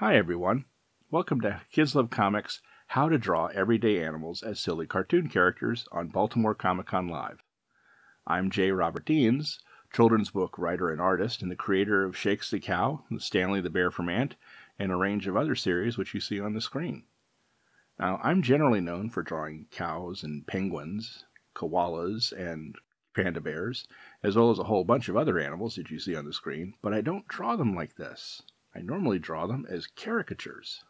Hi, everyone. Welcome to Kids Love Comics How to Draw Everyday Animals as Silly Cartoon Characters on Baltimore Comic Con Live. I'm J. Robert Deans, children's book writer and artist, and the creator of Shakes the Cow, Stanley the Bear from Ant, and a range of other series which you see on the screen. Now, I'm generally known for drawing cows and penguins, koalas, and panda bears, as well as a whole bunch of other animals that you see on the screen, but I don't draw them like this. I normally draw them as caricatures.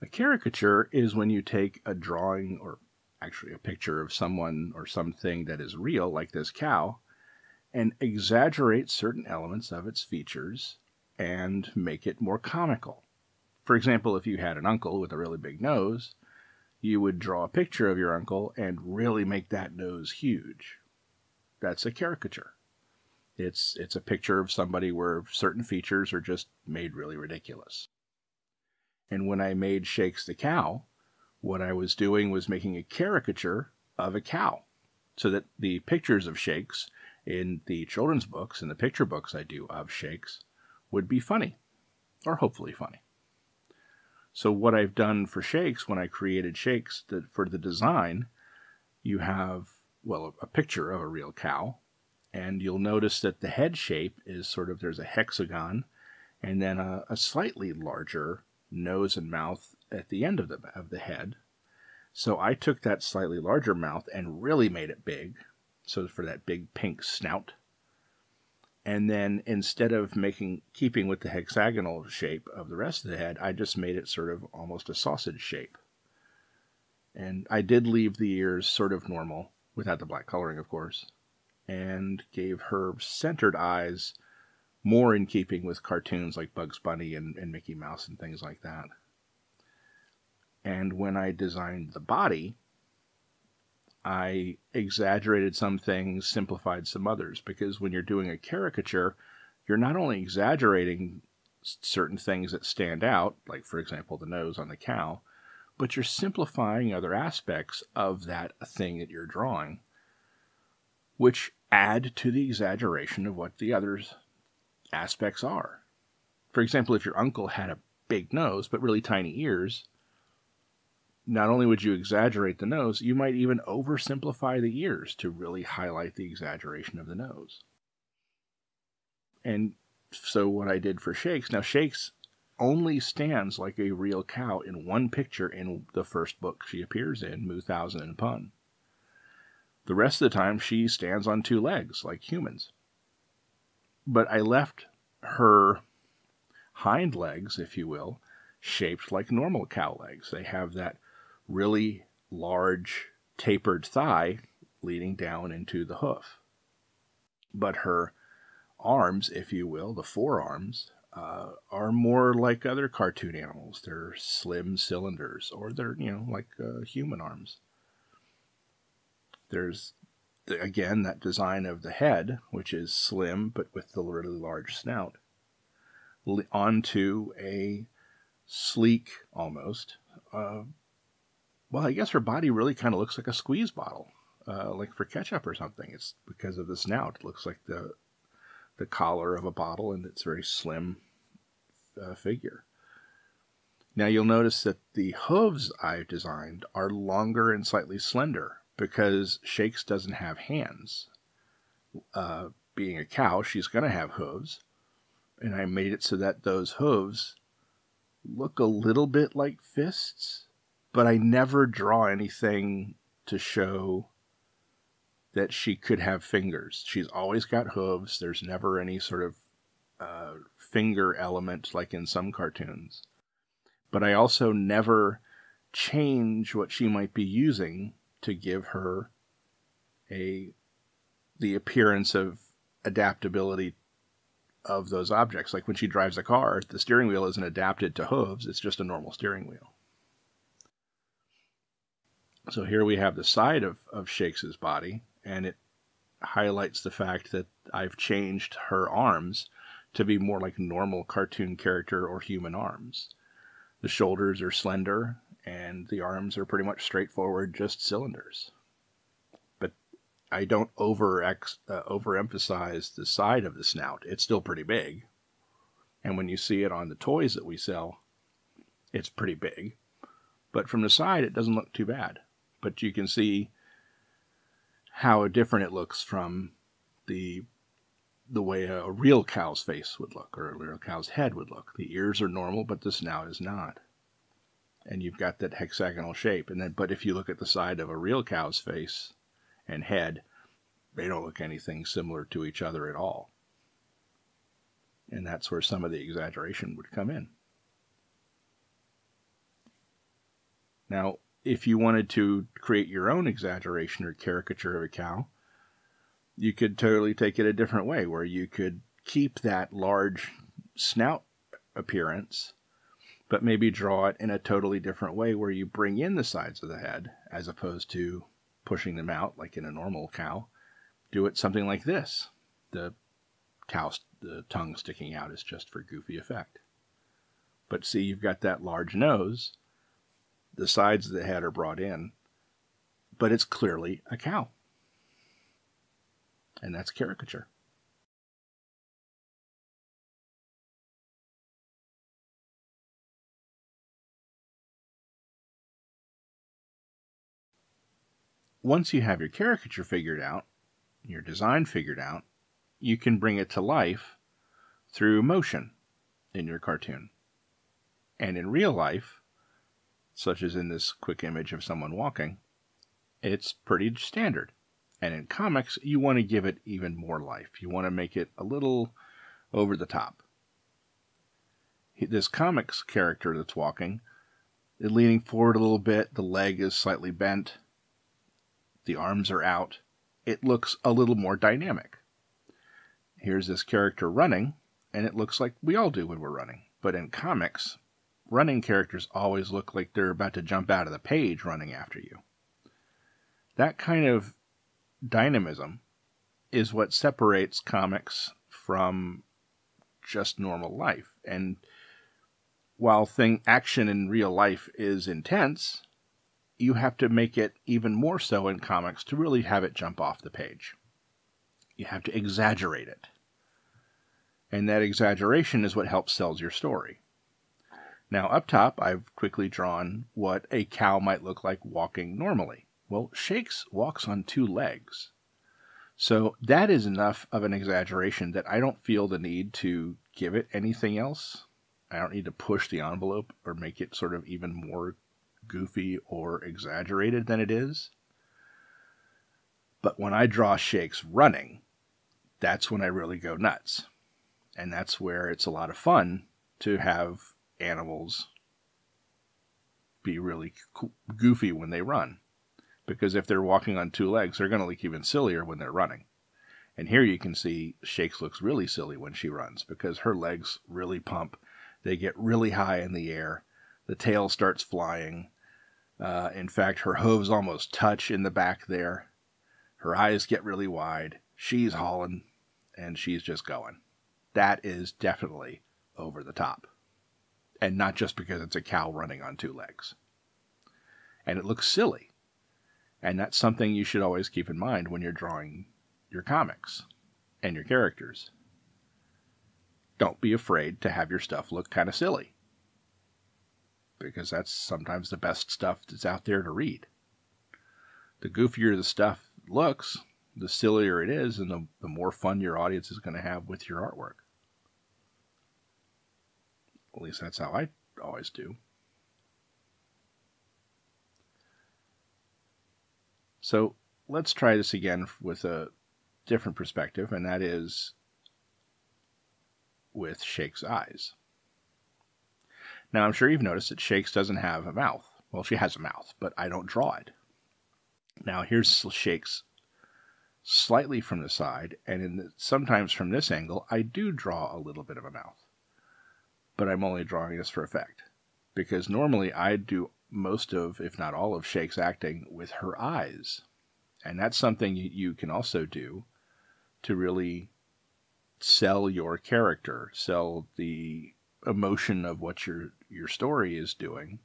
A caricature is when you take a drawing or actually a picture of someone or something that is real, like this cow, and exaggerate certain elements of its features and make it more comical. For example, if you had an uncle with a really big nose, you would draw a picture of your uncle and really make that nose huge. That's a caricature. It's it's a picture of somebody where certain features are just made really ridiculous. And when I made Shakes the cow, what I was doing was making a caricature of a cow so that the pictures of Shakes in the children's books and the picture books I do of Shakes would be funny or hopefully funny. So what I've done for shakes when I created shakes that for the design, you have well a picture of a real cow, and you'll notice that the head shape is sort of there's a hexagon, and then a, a slightly larger nose and mouth at the end of the of the head. So I took that slightly larger mouth and really made it big, so for that big pink snout and then instead of making keeping with the hexagonal shape of the rest of the head, I just made it sort of almost a sausage shape. And I did leave the ears sort of normal, without the black coloring, of course, and gave her centered eyes more in keeping with cartoons like Bugs Bunny and, and Mickey Mouse and things like that. And when I designed the body, I exaggerated some things, simplified some others, because when you're doing a caricature, you're not only exaggerating certain things that stand out, like, for example, the nose on the cow, but you're simplifying other aspects of that thing that you're drawing, which add to the exaggeration of what the other aspects are. For example, if your uncle had a big nose but really tiny ears, not only would you exaggerate the nose, you might even oversimplify the ears to really highlight the exaggeration of the nose. And so, what I did for Shakes now, Shakes only stands like a real cow in one picture in the first book she appears in, Moo Thousand and Pun. The rest of the time, she stands on two legs like humans. But I left her hind legs, if you will, shaped like normal cow legs. They have that really large tapered thigh leading down into the hoof. But her arms, if you will, the forearms, uh, are more like other cartoon animals. They're slim cylinders, or they're, you know, like uh, human arms. There's, again, that design of the head, which is slim but with the really large snout, onto a sleek, almost, uh, well, I guess her body really kind of looks like a squeeze bottle, uh, like for ketchup or something. It's because of the snout. It looks like the the collar of a bottle, and it's a very slim uh, figure. Now you'll notice that the hooves I've designed are longer and slightly slender because Shakes doesn't have hands. Uh, being a cow, she's going to have hooves, and I made it so that those hooves look a little bit like fists but I never draw anything to show that she could have fingers. She's always got hooves. There's never any sort of uh, finger element like in some cartoons. But I also never change what she might be using to give her a the appearance of adaptability of those objects. Like when she drives a car, the steering wheel isn't adapted to hooves, it's just a normal steering wheel. So here we have the side of, of Shakes's body, and it highlights the fact that I've changed her arms to be more like normal cartoon character or human arms. The shoulders are slender, and the arms are pretty much straightforward, just cylinders. But I don't over ex, uh, overemphasize the side of the snout. It's still pretty big. And when you see it on the toys that we sell, it's pretty big. But from the side, it doesn't look too bad. But you can see how different it looks from the the way a real cow's face would look or a real cow's head would look. The ears are normal, but the snout is not. And you've got that hexagonal shape. And then, but if you look at the side of a real cow's face and head, they don't look anything similar to each other at all. And that's where some of the exaggeration would come in. Now, if you wanted to create your own exaggeration or caricature of a cow, you could totally take it a different way where you could keep that large snout appearance but maybe draw it in a totally different way where you bring in the sides of the head as opposed to pushing them out like in a normal cow. Do it something like this. The cow the tongue sticking out is just for goofy effect. But see you've got that large nose the sides of the head are brought in but it's clearly a cow and that's caricature. Once you have your caricature figured out, your design figured out, you can bring it to life through motion in your cartoon. And in real life, such as in this quick image of someone walking, it's pretty standard. And in comics, you want to give it even more life. You want to make it a little over the top. This comics character that's walking leaning forward a little bit. The leg is slightly bent. The arms are out. It looks a little more dynamic. Here's this character running, and it looks like we all do when we're running. But in comics, running characters always look like they're about to jump out of the page running after you. That kind of dynamism is what separates comics from just normal life. And while thing action in real life is intense, you have to make it even more so in comics to really have it jump off the page. You have to exaggerate it. And that exaggeration is what helps sells your story. Now, up top, I've quickly drawn what a cow might look like walking normally. Well, Shakes walks on two legs. So that is enough of an exaggeration that I don't feel the need to give it anything else. I don't need to push the envelope or make it sort of even more goofy or exaggerated than it is. But when I draw Shakes running, that's when I really go nuts. And that's where it's a lot of fun to have animals be really goofy when they run because if they're walking on two legs, they're going to look even sillier when they're running. And here you can see Shakes looks really silly when she runs because her legs really pump. They get really high in the air. The tail starts flying. Uh, in fact, her hooves almost touch in the back there. Her eyes get really wide. She's hauling and she's just going. That is definitely over the top. And not just because it's a cow running on two legs. And it looks silly and that's something you should always keep in mind when you're drawing your comics and your characters. Don't be afraid to have your stuff look kind of silly. Because that's sometimes the best stuff that's out there to read. The goofier the stuff looks, the sillier it is, and the, the more fun your audience is going to have with your artwork. At least that's how I always do. So let's try this again with a different perspective, and that is with Shake's eyes. Now, I'm sure you've noticed that Shakes doesn't have a mouth. Well, she has a mouth, but I don't draw it. Now, here's Shakes slightly from the side, and the, sometimes from this angle, I do draw a little bit of a mouth. But I'm only drawing this for effect. Because normally I do most of, if not all of Shake's acting with her eyes. And that's something you can also do to really sell your character, sell the emotion of what your your story is doing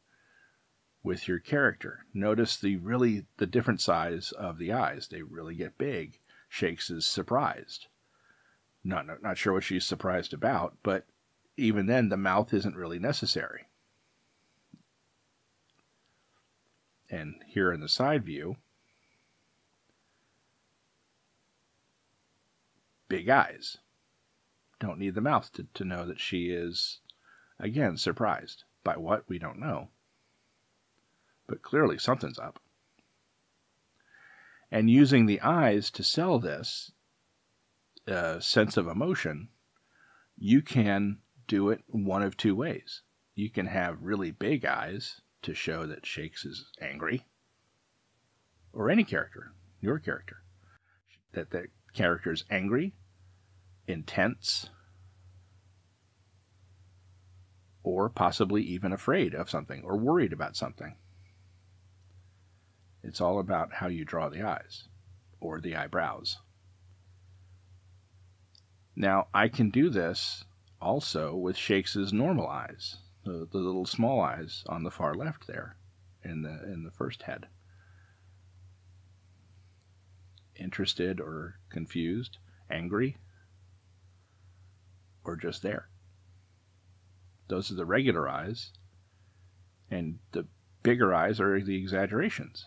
with your character. Notice the really the different size of the eyes. They really get big. Shakes is surprised. Not not sure what she's surprised about, but even then the mouth isn't really necessary. And here in the side view, big eyes. Don't need the mouth to, to know that she is, again, surprised. By what, we don't know. But clearly something's up. And using the eyes to sell this uh, sense of emotion, you can do it one of two ways. You can have really big eyes to show that Shakes is angry, or any character, your character, that the character is angry, intense, or possibly even afraid of something or worried about something. It's all about how you draw the eyes or the eyebrows. Now, I can do this also with Shakes's normal eyes, the, the little small eyes on the far left there in the in the first head. Interested or confused, angry, or just there. Those are the regular eyes, and the bigger eyes are the exaggerations.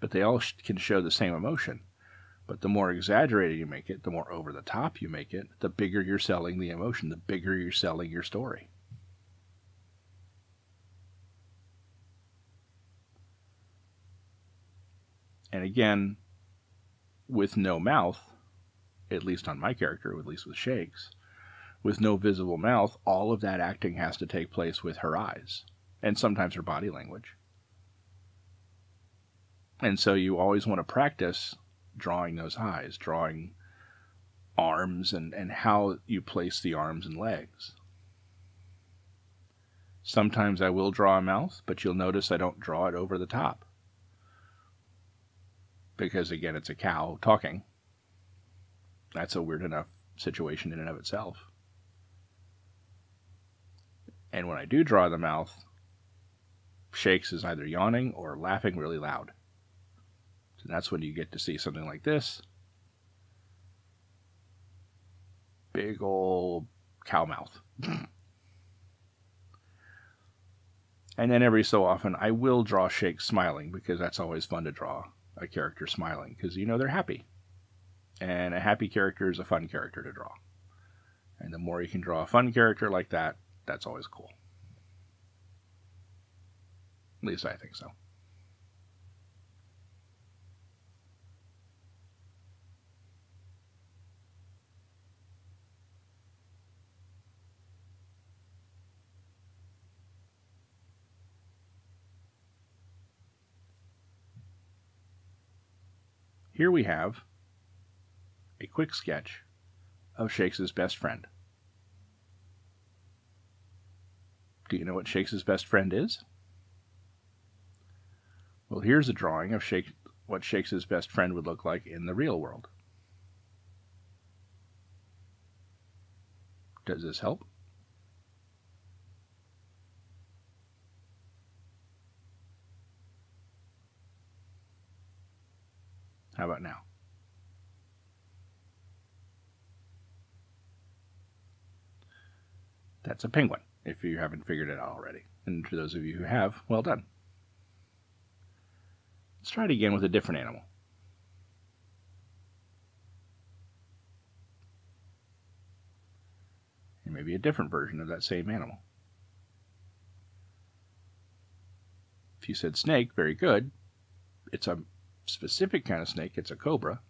But they all can show the same emotion. But the more exaggerated you make it, the more over the top you make it, the bigger you're selling the emotion, the bigger you're selling your story. And again, with no mouth, at least on my character, at least with Shakes, with no visible mouth, all of that acting has to take place with her eyes and sometimes her body language. And so you always want to practice drawing those eyes, drawing arms and, and how you place the arms and legs. Sometimes I will draw a mouth, but you'll notice I don't draw it over the top. Because again, it's a cow talking. That's a weird enough situation in and of itself. And when I do draw the mouth, Shakes is either yawning or laughing really loud. That's when you get to see something like this. Big old cow mouth. and then every so often I will draw Shakes smiling because that's always fun to draw a character smiling because you know they're happy. And a happy character is a fun character to draw. And the more you can draw a fun character like that, that's always cool. At least I think so. Here we have a quick sketch of Shakes's best friend. Do you know what Shakes's best friend is? Well, here's a drawing of Shake, what Shakes's best friend would look like in the real world. Does this help? How about now? That's a penguin, if you haven't figured it out already. And to those of you who have, well done. Let's try it again with a different animal. And maybe a different version of that same animal. If you said snake, very good. It's a specific kind of snake. It's a cobra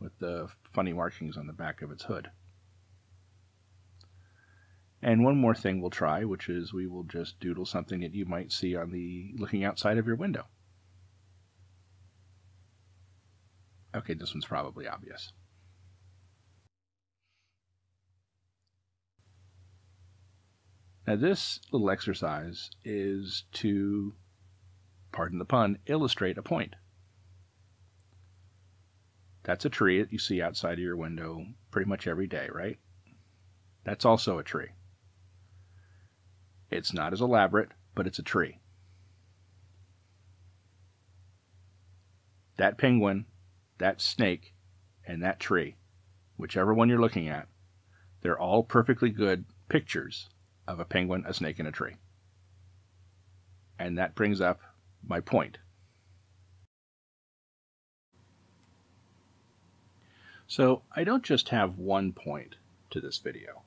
with the funny markings on the back of its hood. And one more thing we'll try, which is we will just doodle something that you might see on the looking outside of your window. Okay, this one's probably obvious. Now this little exercise is to, pardon the pun, illustrate a point. That's a tree that you see outside of your window pretty much every day, right? That's also a tree. It's not as elaborate, but it's a tree. That penguin, that snake, and that tree, whichever one you're looking at, they're all perfectly good pictures of a penguin, a snake, and a tree. And that brings up my point. So I don't just have one point to this video,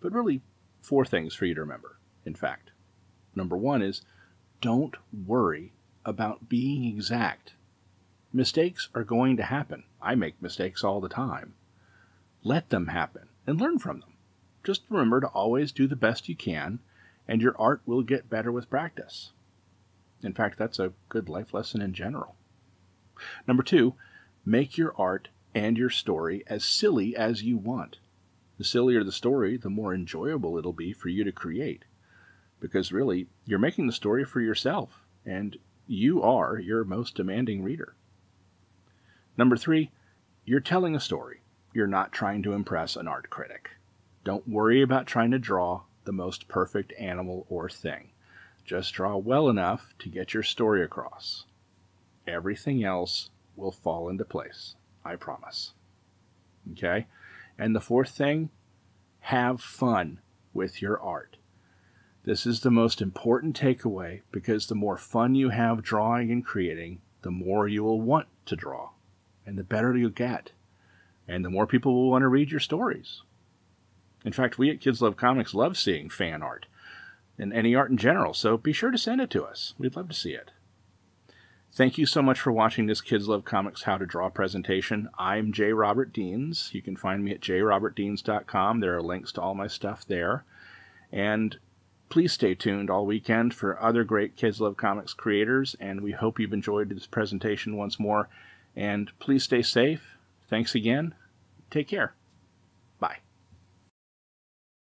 but really four things for you to remember. In fact, number one is don't worry about being exact. Mistakes are going to happen. I make mistakes all the time. Let them happen and learn from them. Just remember to always do the best you can, and your art will get better with practice. In fact, that's a good life lesson in general. Number two, make your art and your story as silly as you want. The sillier the story, the more enjoyable it'll be for you to create. Because really, you're making the story for yourself, and you are your most demanding reader. Number three, you're telling a story. You're not trying to impress an art critic. Don't worry about trying to draw the most perfect animal or thing. Just draw well enough to get your story across. Everything else will fall into place. I promise. Okay? And the fourth thing, have fun with your art. This is the most important takeaway because the more fun you have drawing and creating, the more you will want to draw, and the better you'll get, and the more people will want to read your stories. In fact, we at Kids Love Comics love seeing fan art and any art in general, so be sure to send it to us. We'd love to see it. Thank you so much for watching this Kids Love Comics How to Draw presentation. I'm J. Robert Deans. You can find me at jrobertdeans.com. There are links to all my stuff there. And please stay tuned all weekend for other great Kids Love Comics creators, and we hope you've enjoyed this presentation once more. And please stay safe. Thanks again. Take care.